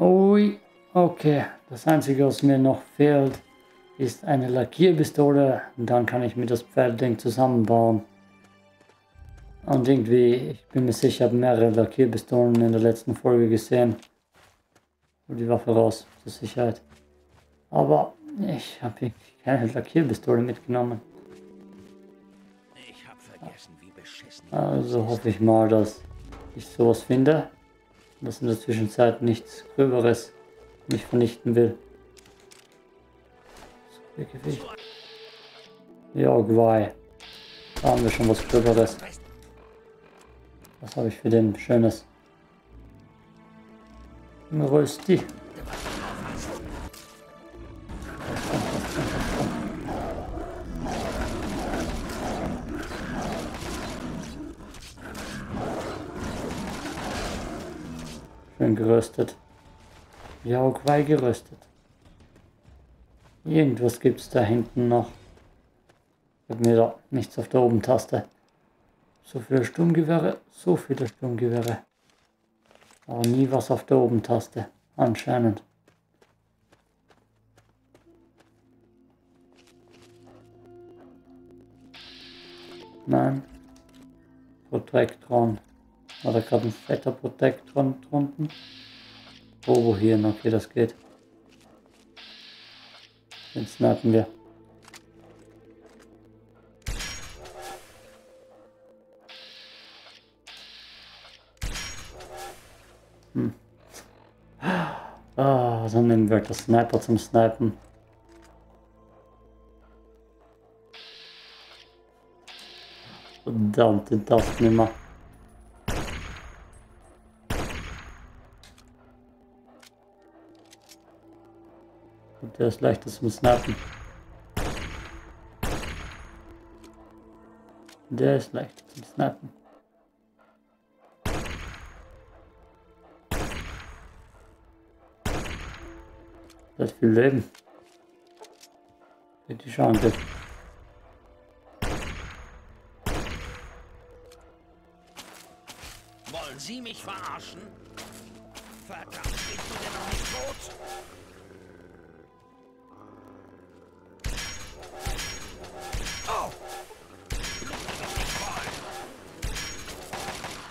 Ui, okay. Das Einzige, was mir noch fehlt, ist eine Lackierpistole. Und dann kann ich mir das Pferdding zusammenbauen. Und irgendwie, ich bin mir sicher, ich habe mehrere Lackierpistolen in der letzten Folge gesehen. Und die Waffe raus, zur Sicherheit. Aber ich habe keine Lackierpistole mitgenommen. Ich hab vergessen, wie beschissen. Also hoffe ich mal, dass ich sowas finde. Dass in der Zwischenzeit nichts Gröberes mich vernichten will. So, Gewicht. Ja, Gwei. Da haben wir schon was Gröberes. Was habe ich für den Schönes? Rösti. Schön geröstet. Ja, auch Quai geröstet. Irgendwas gibt es da hinten noch. Ich mir da nichts auf der Oben-Taste. So viele Sturmgewehre, so viele Sturmgewehre. Aber nie was auf der Oben-Taste. Anscheinend. Nein. Protektron. War da gerade ein fetter Protektron drunten? Oh, wo hier? Okay, das geht. Den snappen wir. Hm. Ah, dann nehmen wir das Sniper zum Snipen. Verdammte Tastennummer. Und der ist leichter zum Snappen. Der ist leichter zum Snappen. Das viel Leben. Für die Chance. Wollen Sie mich verarschen? Verdammt, bist du denn noch nicht tot?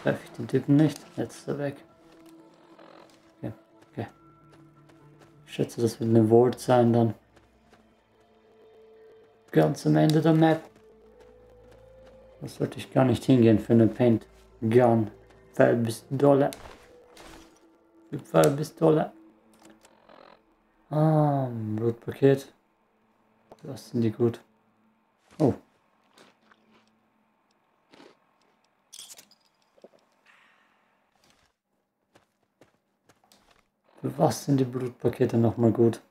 Treffe ich den Typen nicht? Jetzt ist er weg. Okay, okay. Ich schätze, das wird eine Vault sein dann. Ganz am Ende der Map. Das sollte ich gar nicht hingehen für eine Paint Gun. Pfeilpistole. Die Pfeilpistole. Ah, Blutpaket. Das sind die gut. Oh. Für was sind die Blutpakete nochmal gut?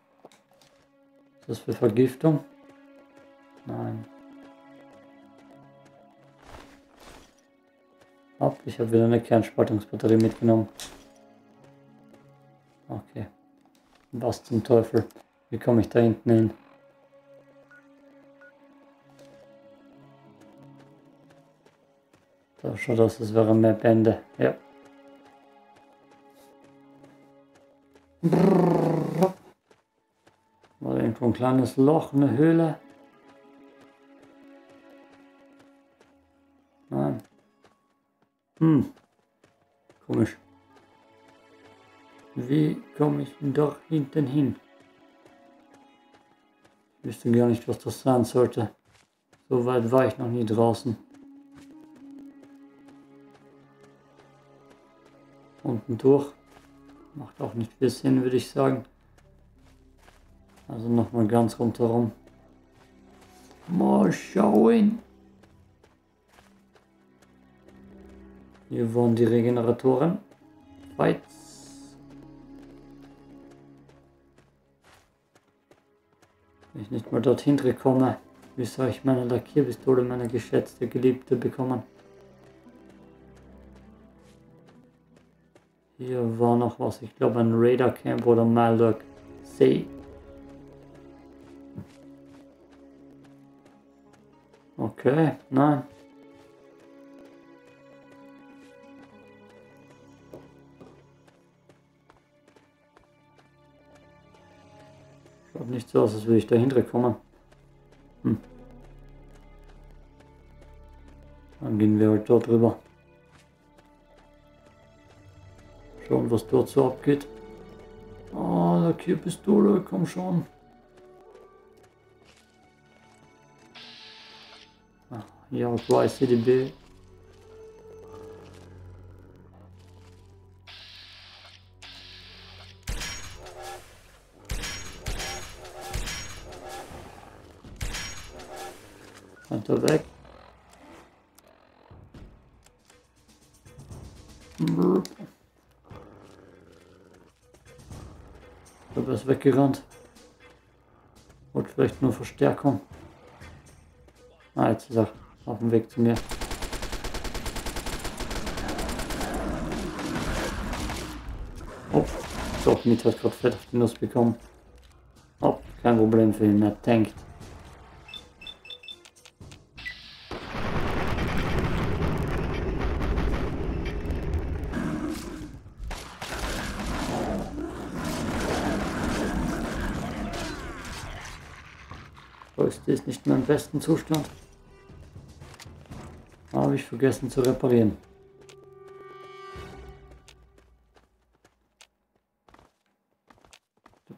Ist das für Vergiftung? Nein. Hopp, ich habe wieder eine Kernspaltungsbatterie mitgenommen. Okay. Was zum Teufel? Wie komme ich da hinten hin? Da schaut aus, als wäre Map Ende. Ja. War irgendwo ein kleines Loch, eine Höhle. Nein. Hm. Komisch. Wie komme ich da hinten hin? Ich wüsste gar nicht, was das sein sollte. So weit war ich noch nie draußen. Unten durch. Macht auch nicht viel Sinn, würde ich sagen. Also nochmal ganz rundherum. Mal schauen. Hier waren die Regeneratoren. Fights. Wenn ich nicht mal dorthin komme, wie soll ich meine Lackierpistole, meine geschätzte Geliebte bekommen? Hier war noch was, ich glaube ein Radar Camp oder Maldoc See. Okay, nein. Schaut nicht so aus, als würde ich dahinter kommen. Hm. Dann gehen wir halt dort drüber. Schauen, was dort so abgeht. Oh, Lackierpistole, komm schon. Ah, ja, weiß CDB. Weiter weg. Weggerannt. Und vielleicht nur Verstärkung. Ah, jetzt ist er auf dem Weg zu mir. Oh, so, Miet hat gerade fett auf die Nuss bekommen. Oh, kein Problem für ihn, er tankt. Besten Zustand. Habe ich vergessen zu reparieren.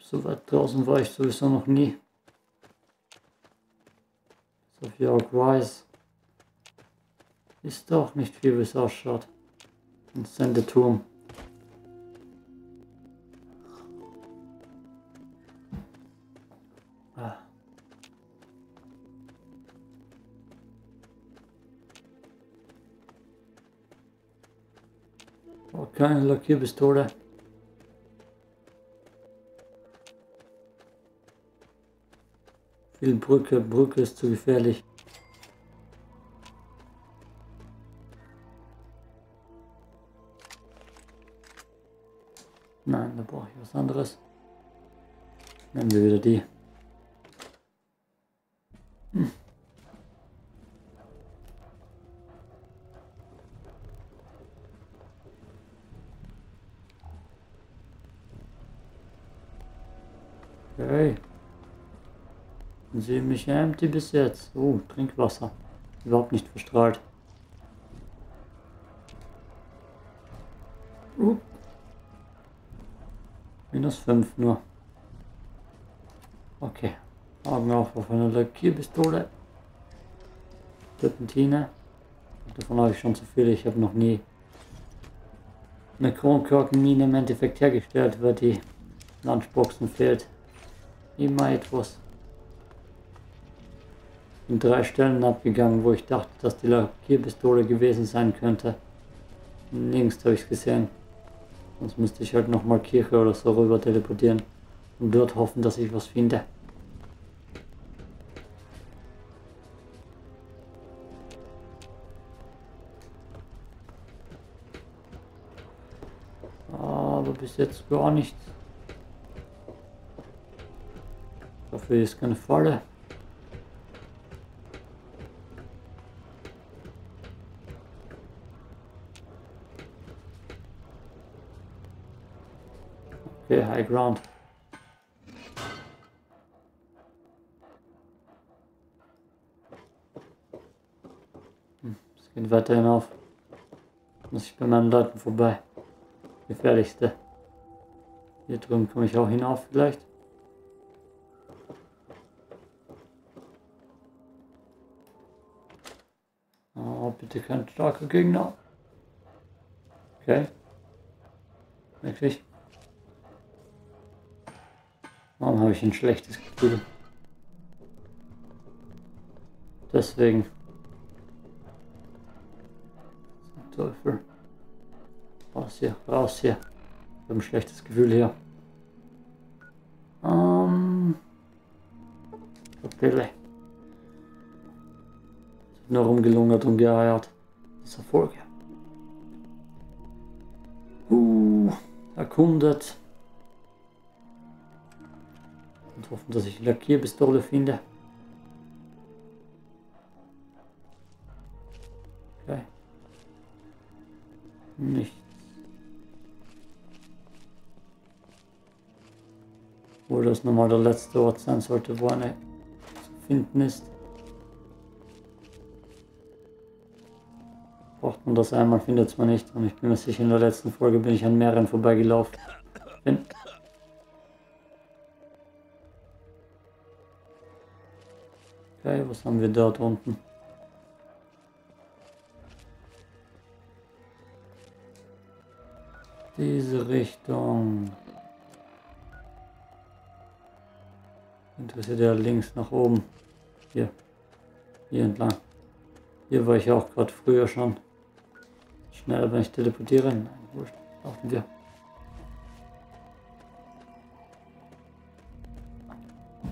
So weit draußen war ich sowieso noch nie. So viel York Rise. Ist doch nicht viel, wie es ausschaut. Ein Sendeturm. Keine Lackierpistole. Viel Brücke, Brücke ist zu gefährlich. Nein, da brauche ich was anderes. Nehmen wir wieder die. Okay. Sie mich empty bis jetzt. Oh, Trinkwasser. Überhaupt nicht verstrahlt. Uh. Minus 5 nur. Okay. Augen auf auf eine Lackierpistole. Serpentine. Davon habe ich schon zu viel. Ich habe noch nie eine Kronkorkenmine im Endeffekt hergestellt, weil die Lunchboxen fehlt immer etwas. In drei Stellen abgegangen, wo ich dachte, dass die Lackierpistole gewesen sein könnte. Links habe ich es gesehen. Sonst müsste ich halt nochmal Kirche oder so rüber teleportieren und dort hoffen, dass ich was finde. Aber bis jetzt gar nichts. It's gonna follow. Okay, high ground. Hm, es geht weiter hinauf. Muss ich bei meinen Leuten vorbei. Gefährlichste. Hier drüben komme ich auch hinauf vielleicht. Bitte kein starker Gegner. Okay. Wirklich? Warum habe ich ein schlechtes Gefühl? Deswegen. Teufel. Raus hier, raus hier. Ich habe ein schlechtes Gefühl hier. Ähm. Kapelle nur rumgelungert und geeiert. Das Erfolg. Uh, erkundet. Und hoffen, dass ich Lackierpistole finde. Okay. Nichts. Wo das nochmal der letzte Ort sein sollte, wo eine zu finden ist. Braucht man das einmal, findet man nicht. Und ich bin mir sicher, in der letzten Folge bin ich an mehreren vorbeigelaufen. Bin. Okay, was haben wir dort unten? Diese Richtung. Interessiert ja links nach oben. Hier. Hier entlang. Hier war ich auch gerade früher schon. Schneller, wenn ich teleportiere. Nein, wurscht. Laufen wir.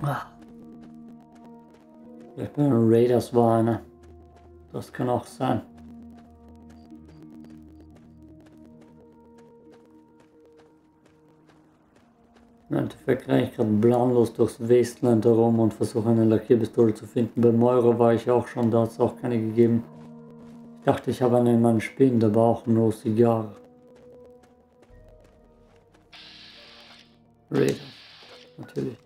Ah. Ich bin ein Raiders war einer. Das kann auch sein. Im Endeffekt renne ich gerade planlos durchs Wasteland herum und versuche eine Lackierpistole zu finden. Bei Moira war ich auch schon, da hat es auch keine gegeben. Dachte, ich habe eine in meinen Spielen, da war auch nur Zigarre. Raiders, natürlich.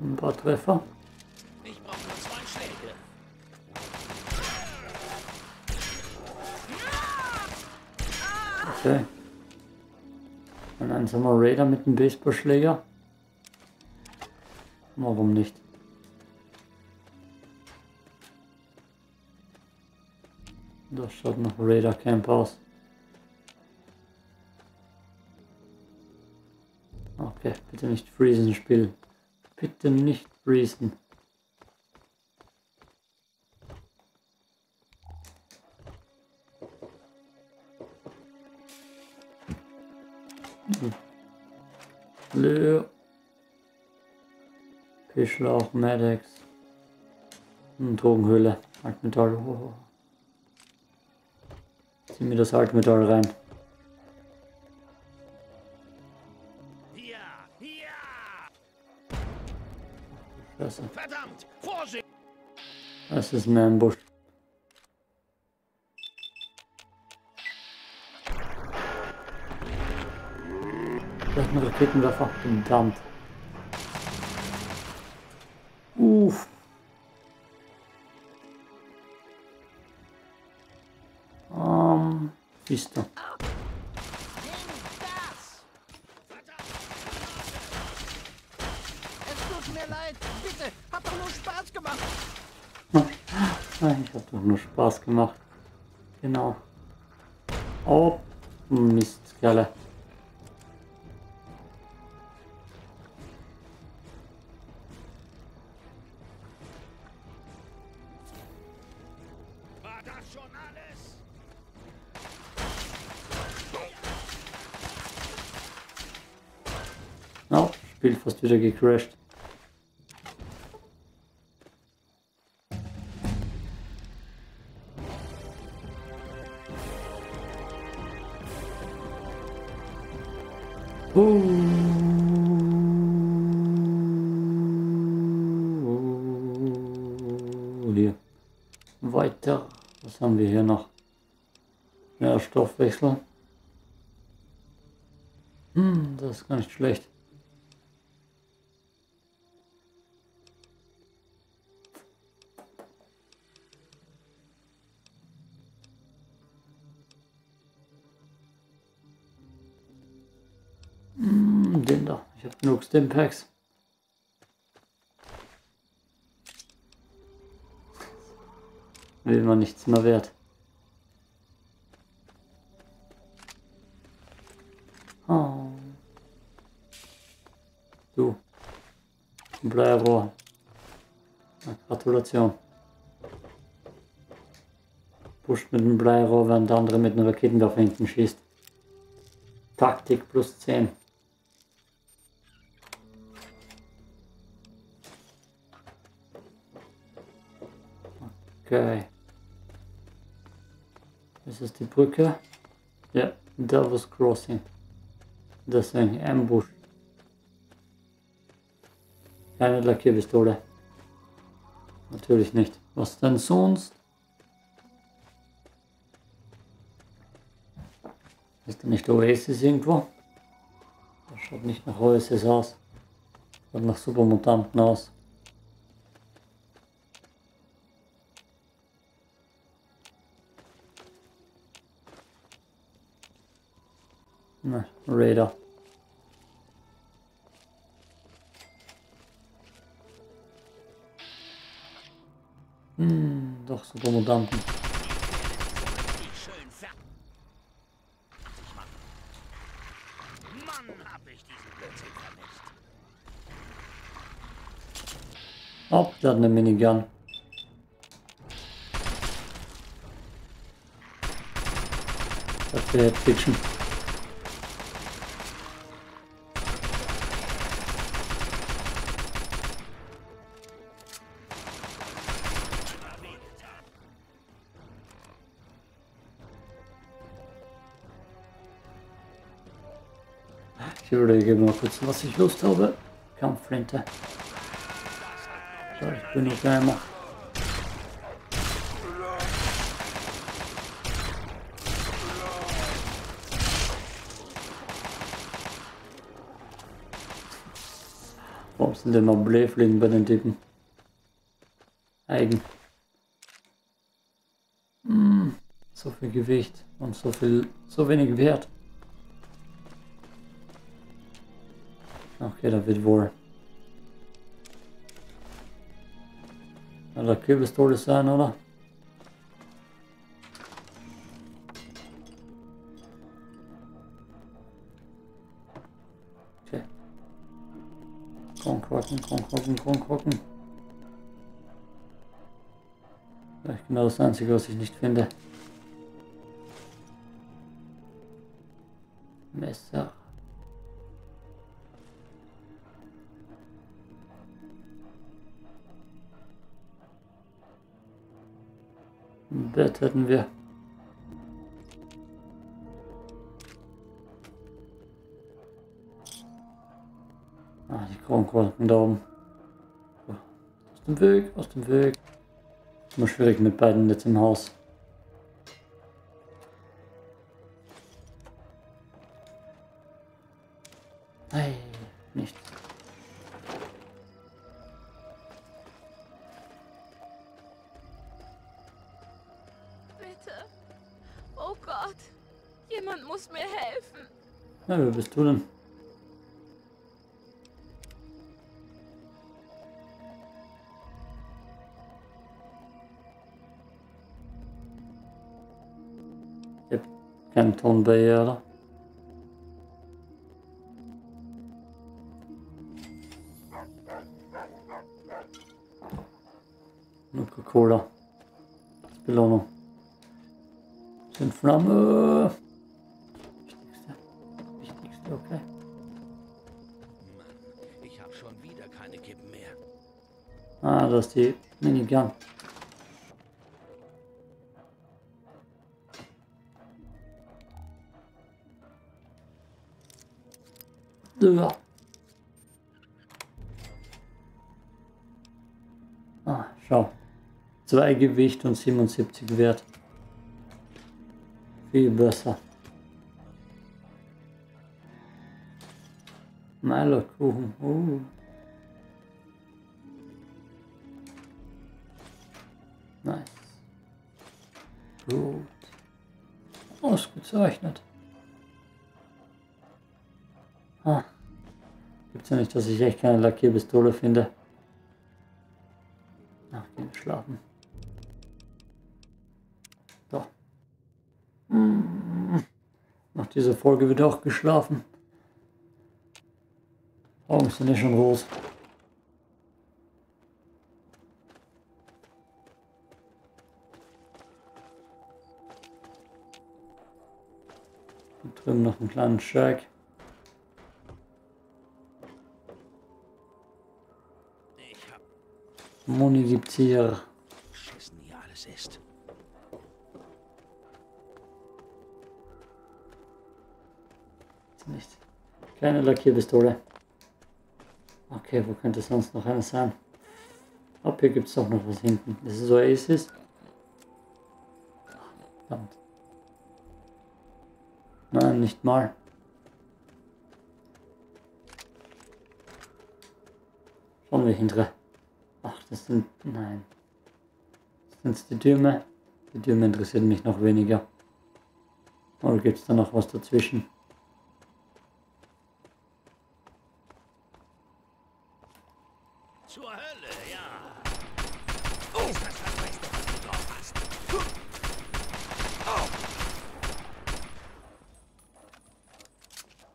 Ein paar Treffer. Okay. Ein einsamer Raider mit einem Baseballschläger. Warum nicht? Das schaut nach Raider Camp aus. Okay, bitte nicht freezen, Spiel. Bitte nicht freezen. Fischlauch, Medex. Hm, Drogenhöhle. Altmetall. Oh. Zieh mir das Altmetall rein. Hier, hier! Scheiße. Verdammt! Vorsicht! Das ist ein Ambush. Das ist ein Raketenwerfer. Verdammt. Siehst du. Mir leid, bitte, hat doch nur Spaß gemacht. Nein, ich hab doch nur Spaß gemacht. Genau. Oh, Mist, Kerle. War das schon alles? Spiel fast wieder gecrashed. Uh, hier. Weiter. Was haben wir hier noch? Ja, Stoffwechsel. Hm, das ist gar nicht schlecht. Genug Stimpacks. Will man nichts mehr wert. Oh. Du. Bleiro. Na, Gratulation. Pusht mit dem Bleiro, während der andere mit einem Raketenwerfer hinten schießt. Taktik plus 10. Ist es die Brücke? Ja, Davos Crossing. Deswegen Ambush. Keine Lackierpistole. Natürlich nicht. Was denn sonst? Ist da nicht Oasis irgendwo? Das schaut nicht nach Oasis aus. Schaut nach Supermutanten aus. Na, Raider. Hm, doch ich diesen Blödsinn vermisst. Oh, der hat eine Minigun. Das wäre Fiction. Ich überlege mal kurz, was ich Lust habe. Kampfflinte. So, ich bin noch einmal. Warum sind denn noch Blähfliegen bei den Typen? Eigen. Hm, so viel Gewicht und so viel, so wenig Wert. Okay, da wird wohl eine Kürbistole sein, oder? Okay. Kronkorken, Kronkorken, Kronkorken. Vielleicht genau das Einzige, was ich nicht finde. Messer. Bett hätten wir. Ah, die Kronkorken da oben. Aus dem Weg, aus dem Weg. Immer schwierig mit beiden jetzt im Haus. Bitte. Oh Gott. Jemand muss mir helfen. Na, wer bist du denn? Ich hab keinen Ton bei ihr, oder? Coca-Cola. Belohnung. Flamme. Wichtigste. Wichtigste, okay. Mann, ich hab schon wieder keine Kippen mehr. Ah, das ist die Minigun. Ja. Ah, schau. Zwei Gewicht und 77 Wert. Viel besser. Meilerkuchen. Uh. Nice. Gut. Ausgezeichnet. Ah. Gibt's ja nicht, dass ich echt keine Lackierpistole finde. Nach dieser Folge wird auch geschlafen. Augen sind nicht schon rot. Und drüben noch einen kleinen hab Moni gibt's hier. Keine Lackierpistole. Okay, wo könnte sonst noch einer sein? Ob hier gibt es doch noch was hinten. Ist es Oasis? Verdammt. Nein, nicht mal. Schauen wir hintere. Ach, das sind. Nein. Das sind die Türme. Die Türme interessieren mich noch weniger. Oder gibt es da noch was dazwischen? Zur Hölle, ja. Oh, das hat recht, dass du drauf hast.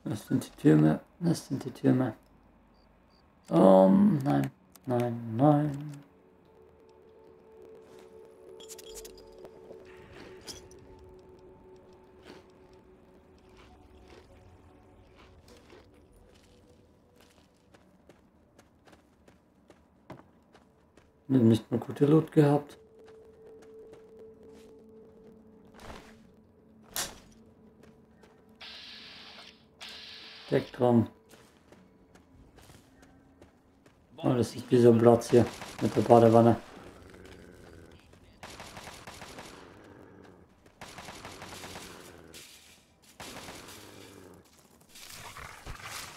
Das sind die Türme. Das sind die Türme. Oh, nein. Nein, nein. Nicht mal gute Loot gehabt. Deck dran. Oh, das ist dieser Platz hier mit der Badewanne.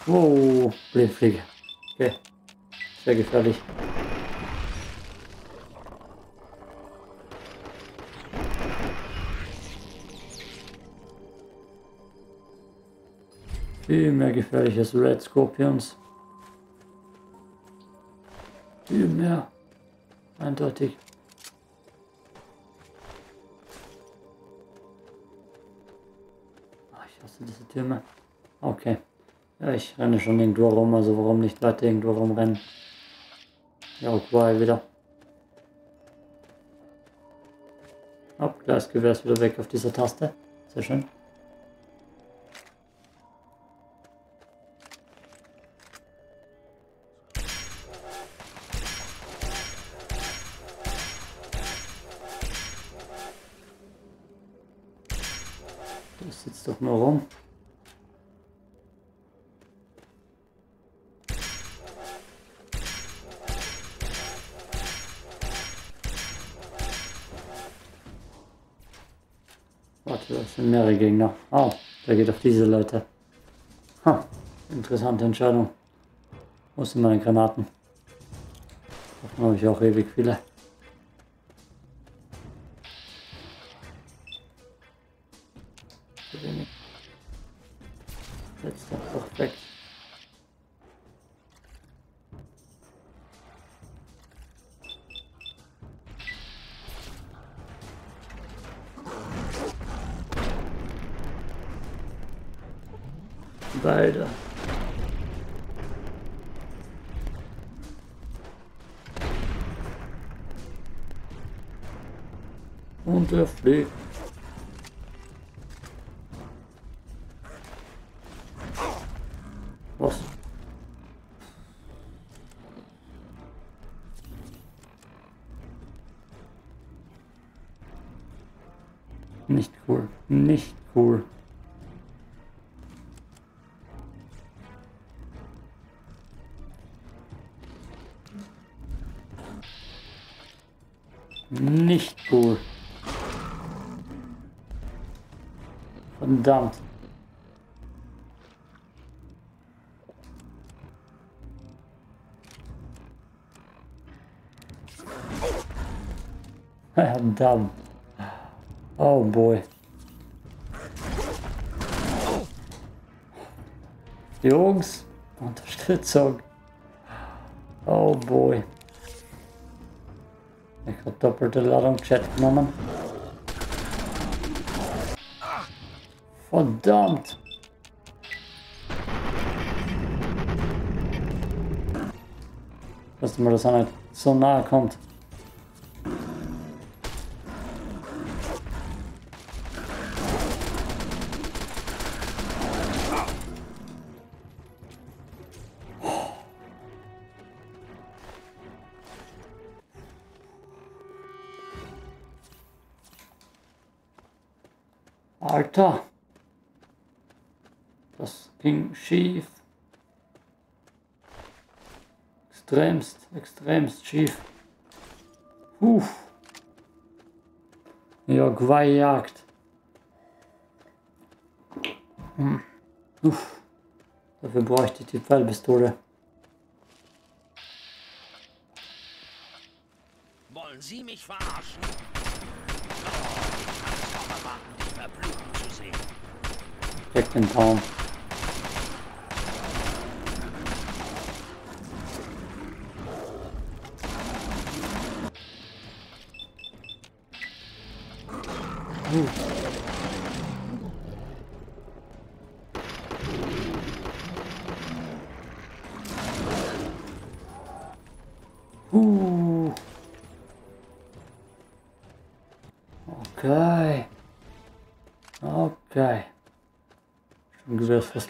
Wow, Blindfliege. Okay. Sehr gefährlich. Viel mehr gefährlich als Red Scorpions. Viel mehr. Eindeutig. Ah, ich hasse diese Türme. Okay. Ja, ich renne schon irgendwo rum, also warum nicht weiter irgendwo rumrennen? Ja, okay, wieder. Ab, Gleisgewehr ist wieder weg auf dieser Taste. Sehr schön. Das sitzt doch nur rum. Warte, das sind mehrere Gegner. Oh, der geht auf diese Leute. Ha, interessante Entscheidung. Wo sind meine Granaten? Davon habe ich auch ewig viele. Nicht cool. Verdammt. Verdammt. Oh boy. Jungs, Unterstützung. Oh boy. Ich habe doppelte Ladung Chat genommen. Verdammt. Dass mir das auch nicht so nahe kommt. Extremst schief. Uff. Ja, Gwei-Jagd. Hm. Uff. Dafür bräuchte ich die Pfeilpistole. Wollen Sie mich verarschen? Oh, ich kann es kaum erwarten, dich verbluten zu sehen. Weg den Baum.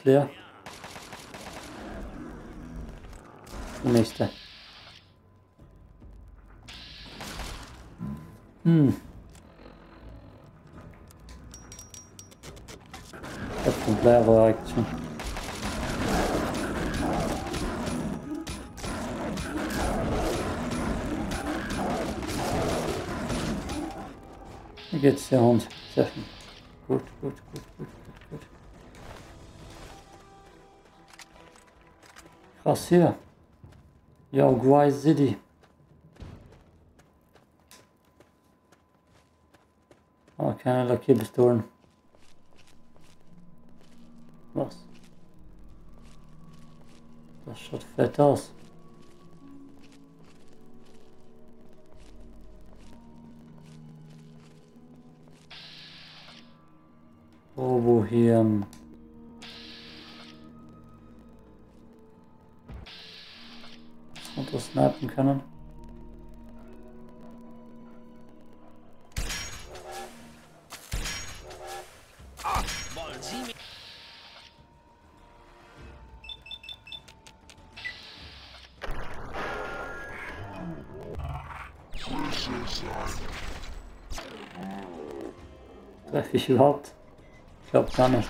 Gewehr Krass hier. Ja, Guay City. Aber keine Lackierpistolen. Was? Das schaut fett aus. Robohirn. Und snipen können. Treffe ich überhaupt? Ich glaube gar nicht.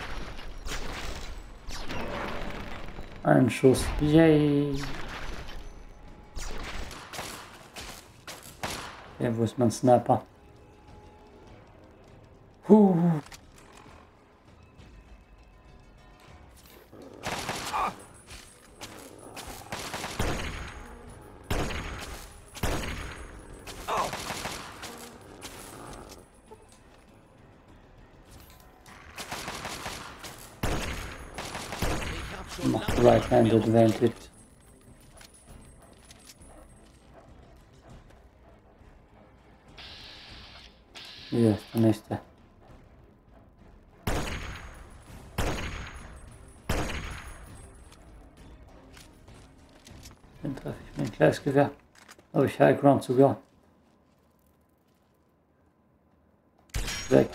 Ein Schuss. Yay. Ja, wo ist mein Sniper? Huh. Ich hab schon Macht lange right hand advantage. Habe ich High Ground sogar. Weg.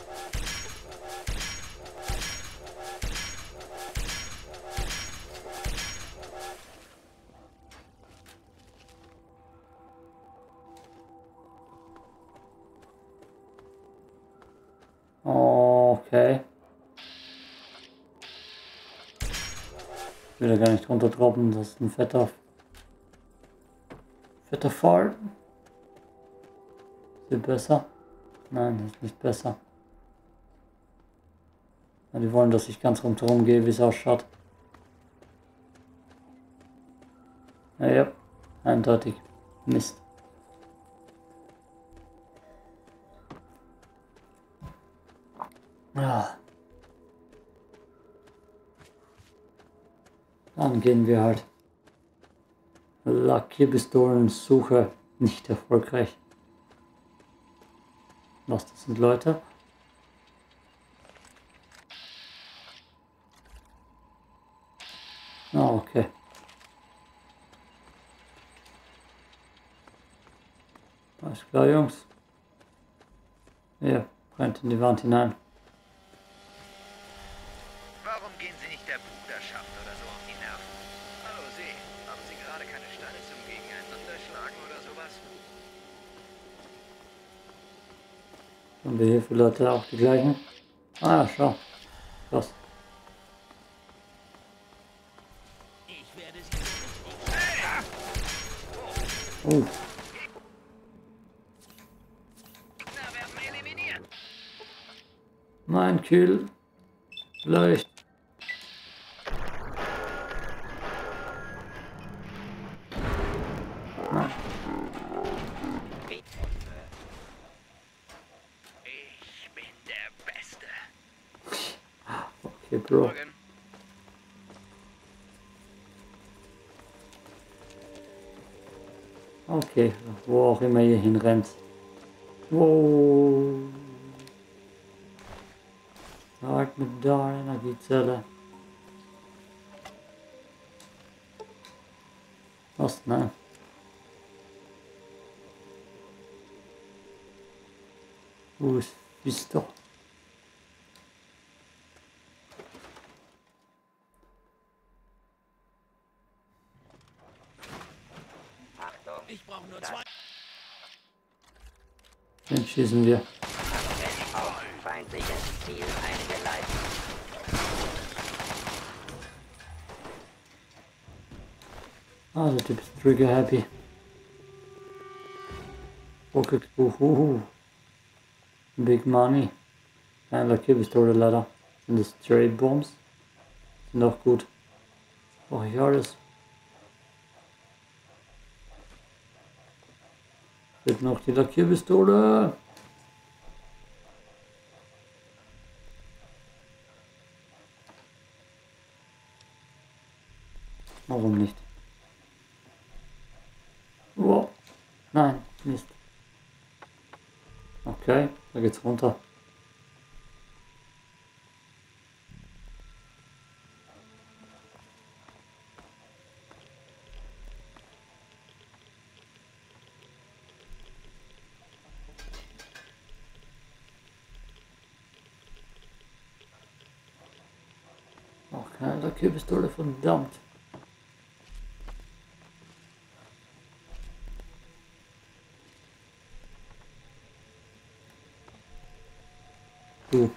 Okay. Ich will da gar nicht runter droppen, das ist ein fetter fetter Fall. Ist die besser? Nein, das ist nicht besser. Ja, die wollen, dass ich ganz rundherum gehe, wie es ausschaut. Ja, ja, eindeutig. Mist. Ja. Dann gehen wir halt. Lackierpistolen-Suche nicht erfolgreich. Was, das sind Leute? Ah, okay. Alles klar, Jungs. Ihr brennt in die Wand hinein. Warum gehen Sie nicht der Bruderschaft oder so auf die Nerven? Hallo Sie, haben Sie gerade keine Steine zum Gegeneinanderschlagen oder sowas? Haben wir hier für Leute auch die gleichen? Ah, schau. Krass. Oh, mein Kill. Vielleicht. Trigger happy. Rocket, uhuhu. Big money. Ein Lackierpistole leider. Sind das Trade Bombs? Sind auch gut. Brauche ich alles. Fehlt noch die Lackierpistole. Warum nicht? Wow. Nein, Mist. Okay, da geht's runter. Okay, da Kürbistole verdammt. Du.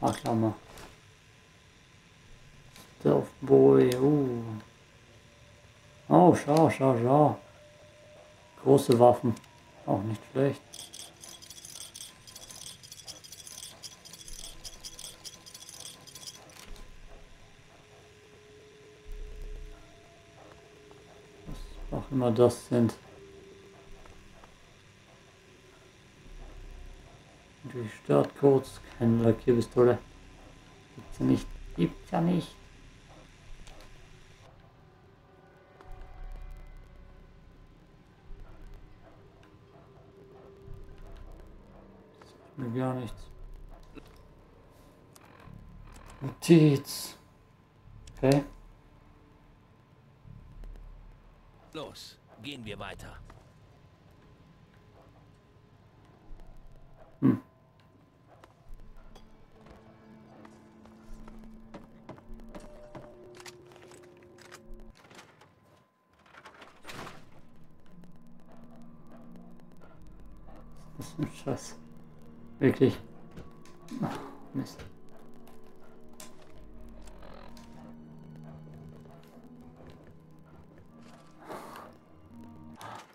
Ach, Klammer. Stealth Boy, uh. Oh, schau, schau, schau. Große Waffen. Auch nicht schlecht. Was auch immer das sind. Die Startcodes, keine Lackierpistole. Gibt's ja nicht. Gibt's ja nicht. Mir gar nichts. Notiz. Okay. Los, gehen wir weiter. Scheiß. Wirklich. Ach, Mist.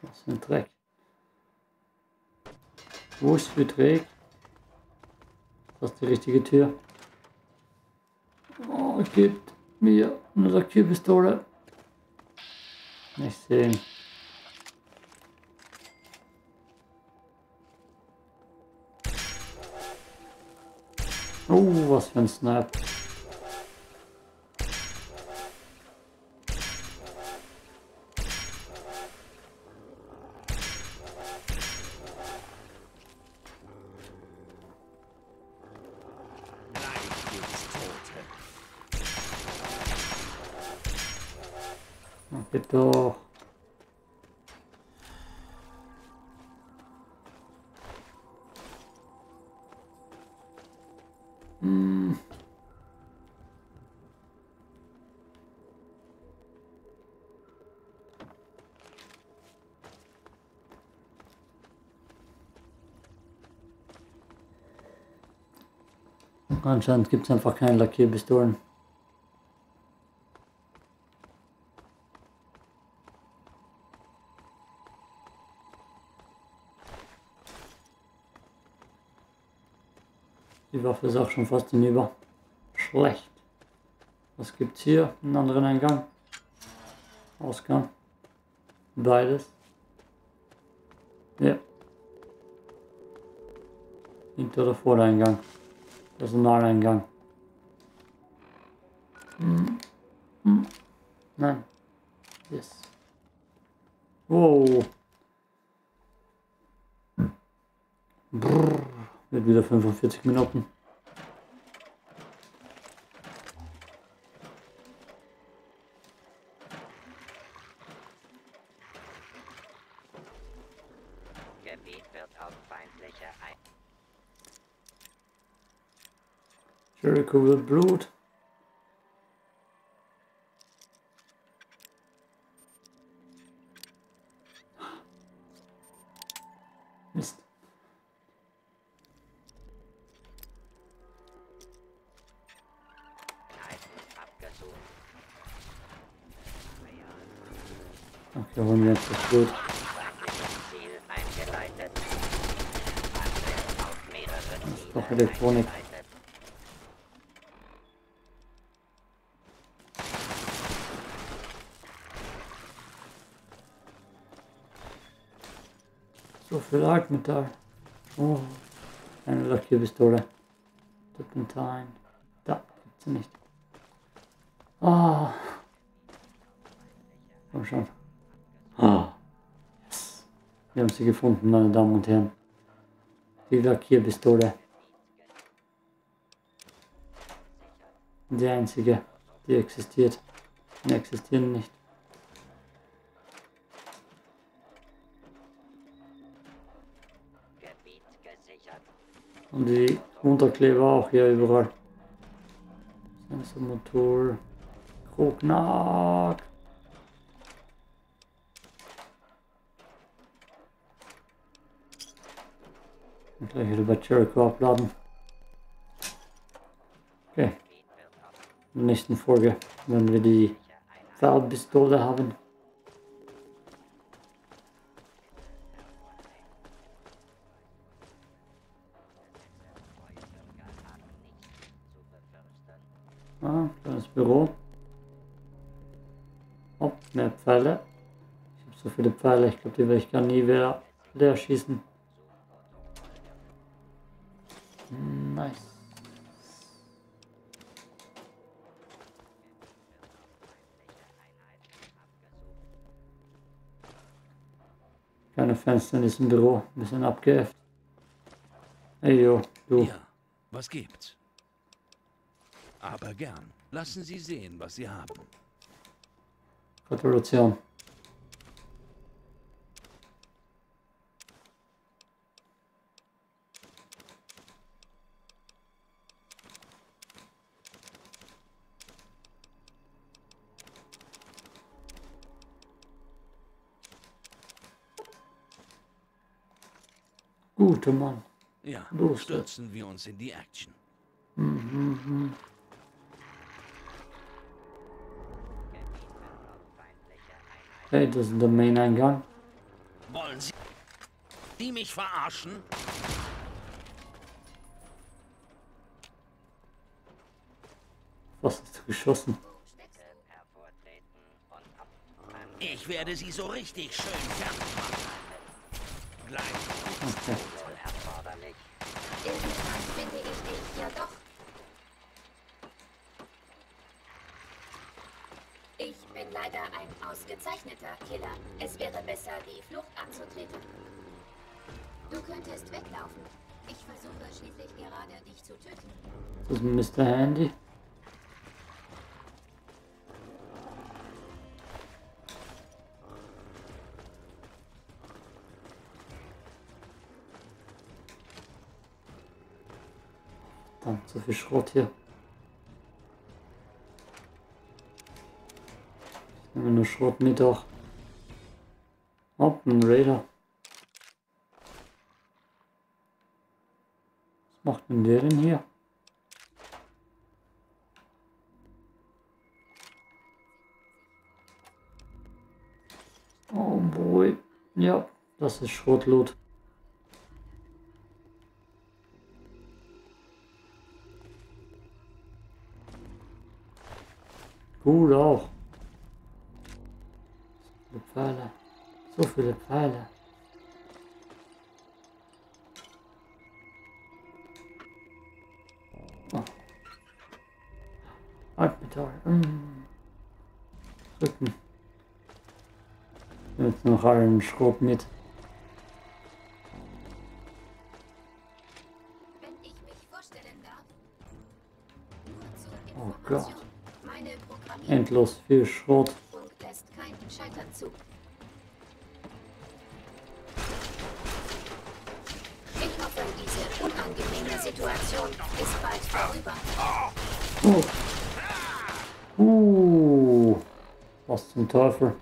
Was für ein Dreck. Wo ist für Dreck? Das ist die richtige Tür. Oh, gibt mir eine Lackierpistole. Nicht sehen. Oh, was für ein Snap. Okay, doch. Anscheinend gibt es einfach keine Lackierpistolen. Die Waffe ist auch schon fast hinüber. Schlecht. Was gibt's hier? Einen anderen Eingang? Ausgang? Beides? Ja. Hinter- oder Vordereingang? Personaleingang. Hm. Hm. Nein. Yes. Wow. Brrr. Wird wieder 45 Minuten. Gebiet wird auf feindliche ein. Jericho will Blut. Altmetall. Oh, eine Lackierpistole. Turpentine. Da, gibt's sie nicht. Ah. Komm schon. Ah. Yes. Wir haben sie gefunden, meine Damen und Herren. Die Lackierpistole. Die einzige, die existiert. Die existieren nicht. Die Unterkleber auch hier überall. Sensormotor. Krognack. Und gleich wieder bei Jericho abladen. Okay. In der nächsten Folge, wenn wir die Pfeilpistole haben. Pfeile. Ich habe so viele Pfeile, ich glaube, die werde ich gar nie wieder leer schießen. Nice. Keine Fenster in diesem Büro, ein bisschen abgeäfft. Hey yo, du. Ja, was gibt's? Aber gern. Lassen Sie sehen, was Sie haben. Gratulation. Guter Mann. Ja, Los, stürzen wir uns in die Action. Hey, das ist der Main-Eingang. Wollen Sie die mich verarschen? Was du geschossen? Ich werde Sie so richtig schön fertig machen. Gleich. Okay. Irgendwann finde ich dich ja doch. Leider ein ausgezeichneter Killer. Es wäre besser, die Flucht anzutreten. Du könntest weglaufen. Ich versuche schließlich gerade, dich zu töten. Das ist Mr. Handy. Verdammt, so viel Schrott hier. Eine Schrottmittag. Hopp, ein Raider. Was macht denn der denn hier? Oh boy. Ja, das ist Schrottlot. Gut auch. So viele Pfeile. So viele Pfeile. Oh. Altmetall. Mm. Rücken. Jetzt noch allen Schrot mit. Wenn ich mich vorstellen darf. Nur zur Oh. Gott. Endlos viel Schrot. Ist bald vorüber. Uh, was zum Teufel?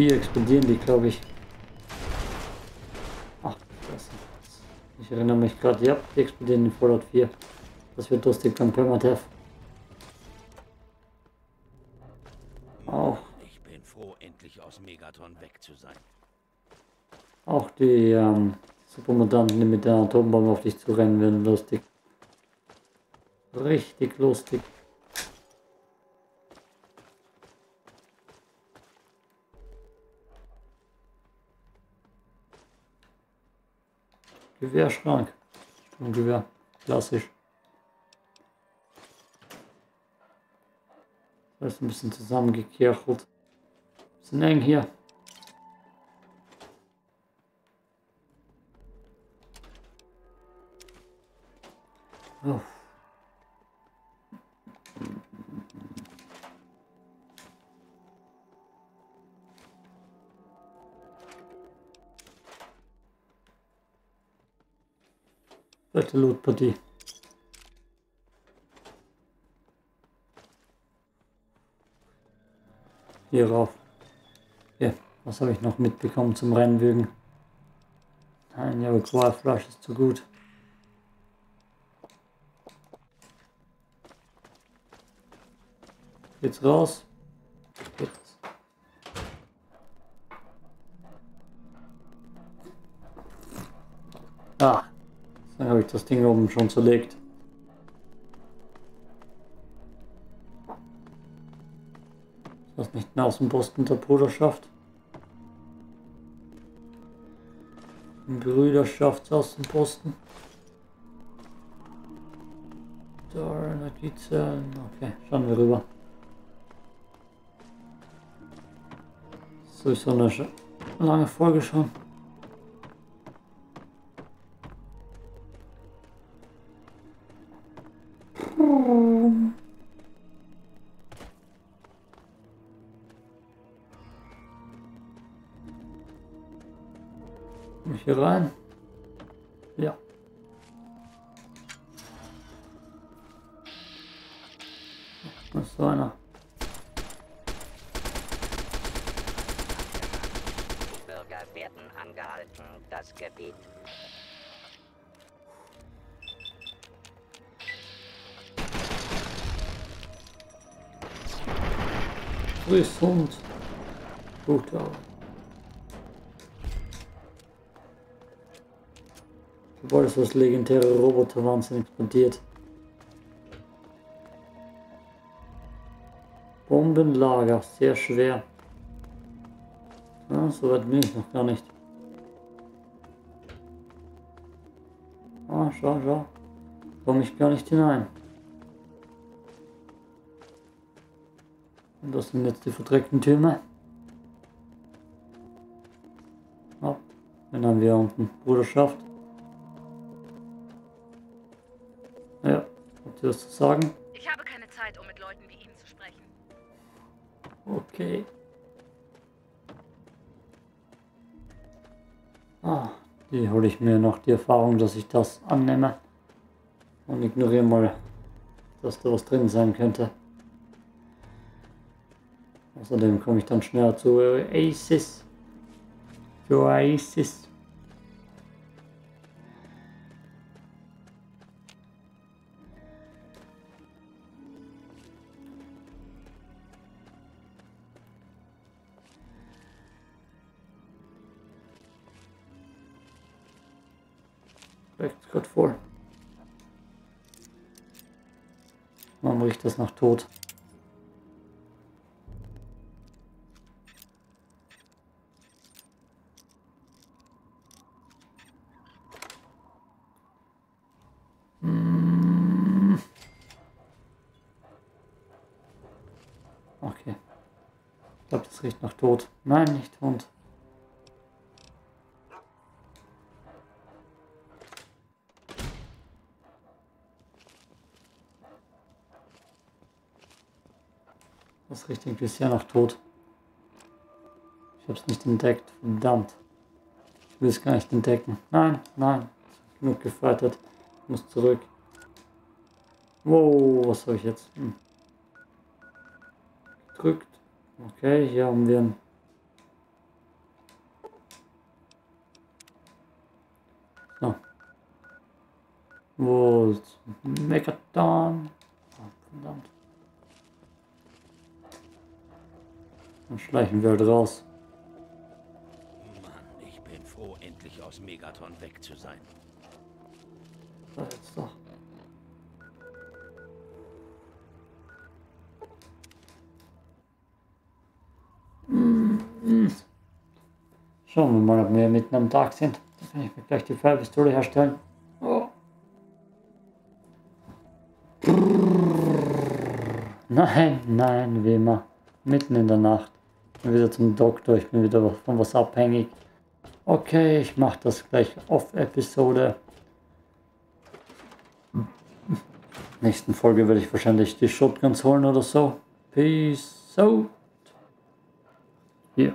4 explodieren die, glaube ich. Ach, Scheiße. Ich erinnere mich gerade, ja, die explodieren in Fallout 4. Das wird lustig beim Permadeath. Auch, Ich bin froh, endlich aus Megaton weg zu sein. auch die ähm, Supermutanten, die mit der Atombombe auf dich zu rennen, werden lustig. Richtig lustig. Gewehrschrank. Gewehr. Klassisch. Alles ein bisschen zusammengekerchelt. Bisschen eng hier. Oh. Zweite Lootpartie. Hier rauf. Hier, was habe ich noch mitbekommen zum Rennwürgen? Nein, ja, Qualflash ist zu gut. Jetzt raus. Jetzt. Ah, dann habe ich das Ding oben schon zerlegt. Ist das nicht ein Außenposten der Bruderschaft? Ein Brüderschaftsaußenposten. Da, Energiezellen. Okay, schauen wir rüber. So ist so eine lange Folge schon. Komm das legendäre Roboter waren, sind explodiert. Bombenlager, sehr schwer. Ja, so weit bin ich noch gar nicht. Ah, schau, schau. Komme ich gar nicht hinein. Und das sind jetzt die verdreckten Türme. Ja, dann haben wir unten Bruderschaft. Habt ihr was zu sagen? Ich habe keine Zeit, um mit Leuten wie Ihnen zu sprechen. Okay. Ah, Die hole ich mir noch die Erfahrung, dass ich das annehme. Und ignoriere mal, dass da was drin sein könnte. Außerdem komme ich dann schneller zu Oasis. Zu Oasis. Riecht das nach Tod? Hm. Okay. Ich glaube, das riecht nach Tod. Nein, nicht Hund. Das riecht irgendwie sehr nach Tod. Ich habe es nicht entdeckt. Verdammt. Ich will es gar nicht entdecken. Nein, nein. Genug gefreitert. Ich muss zurück. Wow, was habe ich jetzt? Hm. Gedrückt. Okay, hier haben wir ein So. Wo ist Megaton? Oh, verdammt. Dann schleichen wir halt raus. Mann, ich bin froh, endlich aus Megaton weg zu sein. Da jetzt doch. Schauen wir mal, ob wir mitten am Tag sind. Dann kann ich mir gleich die Feuerpistole herstellen. Oh. Nein, nein, wie immer. Mitten in der Nacht. Ich bin wieder zum Doktor, ich bin wieder von was abhängig. Okay, ich mache das gleich auf Episode. Nächsten Folge werde ich wahrscheinlich die Shotguns holen oder so. Peace out. Hier.